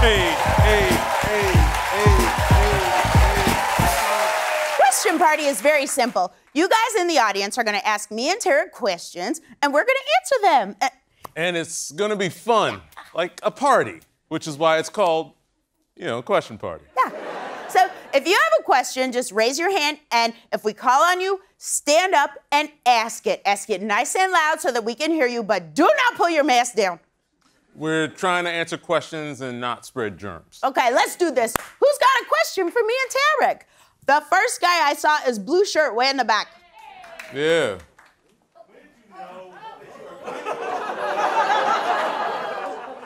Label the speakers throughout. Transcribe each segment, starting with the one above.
Speaker 1: Hey, hey, hey, hey, hey, hey.
Speaker 2: Question party is very simple. You guys in the audience are going to ask me and Tarik questions, and we're going to answer them.
Speaker 1: And it's gonna be fun, like a party, which is why it's called, you know, question party.
Speaker 2: Yeah. So if you have a question, just raise your hand, and if we call on you, stand up and ask it. Ask it nice and loud so that we can hear you, but do not pull your mask down.
Speaker 1: We're trying to answer questions and not spread germs.
Speaker 2: Okay, let's do this. Who's got a question for me and Tarik? The first guy I saw is blue shirt way in the back.
Speaker 1: Yeah.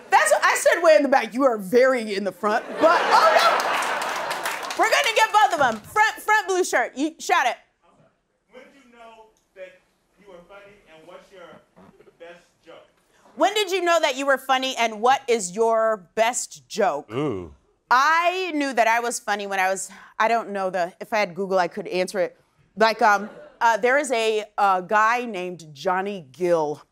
Speaker 2: That's what I said way in the back. You are very in the front, but oh no! We're gonna get both of them. Front, front blue shirt. You shout it.
Speaker 3: When did you know that you were funny and what's your best joke?
Speaker 2: When did you know that you were funny and what is your best joke?
Speaker 1: Ooh.
Speaker 2: I knew that I was funny when I was, I don't know the, if I had Google, I could answer it. Like, um, uh, there is a uh, guy named Johnny Gill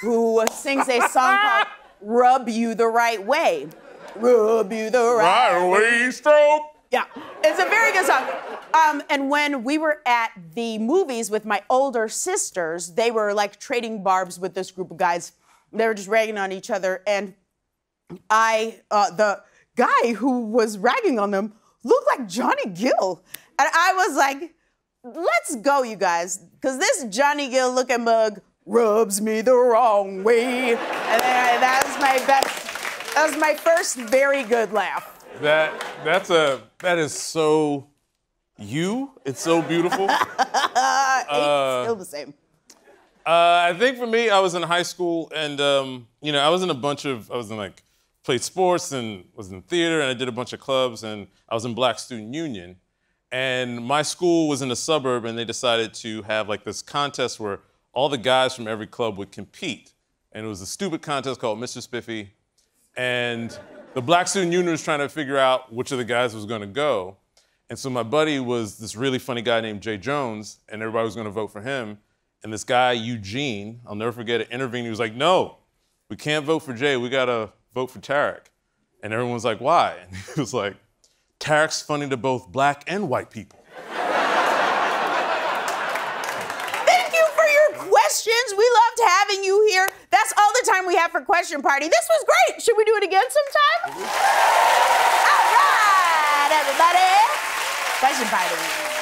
Speaker 2: who sings a song called Rub You the Right Way. Rub you the right,
Speaker 1: Right away, stroke.
Speaker 2: Yeah, it's a very good song. Um, and when we were at the movies with my older sisters, they were like trading barbs with this group of guys. They were just ragging on each other, and I, uh, the guy who was ragging on them, looked like Johnny Gill, and I was like, "Let's go, you guys," because this Johnny Gill looking mug rubs me the wrong way, and I, that was my best. That was my first very good laugh.
Speaker 1: That that's a that is so you. It's so beautiful.
Speaker 2: It's still the same.
Speaker 1: Uh, I think for me, I was in high school, and um, you know, I was in a bunch of, I was in like played sports and was in theater, and I did a bunch of clubs, and I was in Black Student Union, and my school was in a suburb, and they decided to have like this contest where all the guys from every club would compete, and it was a stupid contest called Mr. Spiffy, and the Black Student Union was trying to figure out which of the guys was going to go, and so my buddy was this really funny guy named Jay Jones, and everybody was going to vote for him. And this guy, Eugene, I'll never forget it, intervened. He was like, no, we can't vote for Jay. We got to vote for Tarik. And everyone was like, why? And he was like, Tarik's funny to both black and white people.
Speaker 2: Thank you for your questions. We loved having you here. That's all the time we have for Question Party. This was great. Should we do it again sometime? All right, everybody. Question Party.